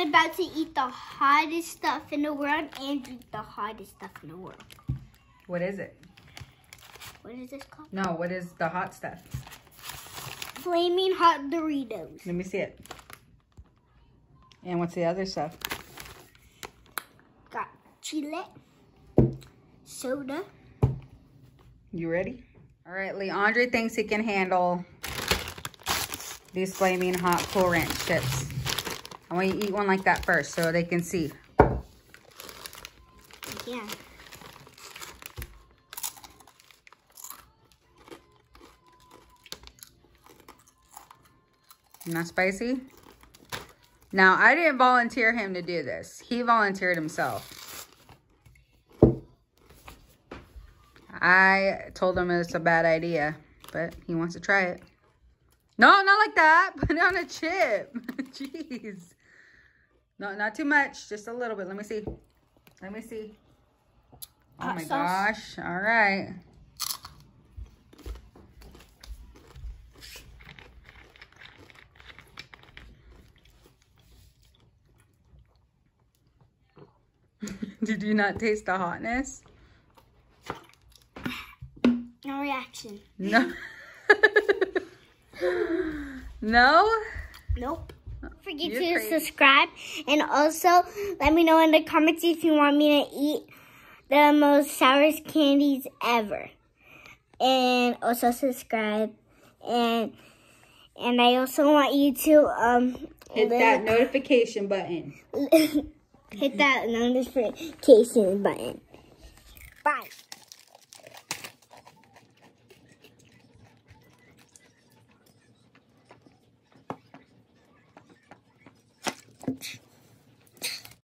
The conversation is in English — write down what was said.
Ethan about to eat the hottest stuff in the world and drink the hottest stuff in the world. What is it? What is this called? No, what is the hot stuff? Flaming hot Doritos. Let me see it. And what's the other stuff? Got chile, soda. You ready? All right, Leandre thinks he can handle these flaming hot Cool Ranch chips. I want you to eat one like that first so they can see. Yeah. Not spicy? Now, I didn't volunteer him to do this. He volunteered himself. I told him it's a bad idea, but he wants to try it. No, not like that. Put it on a chip. Jeez. No, not too much. Just a little bit. Let me see. Let me see. Oh Hot my sauce. gosh. All right. Did you not taste the hotness? No reaction. No. no? Nope. Don't forget You're to crazy. subscribe and also let me know in the comments if you want me to eat the most sourest candies ever. And also subscribe and and I also want you to um Hit that notification button. hit that notification button. Bye.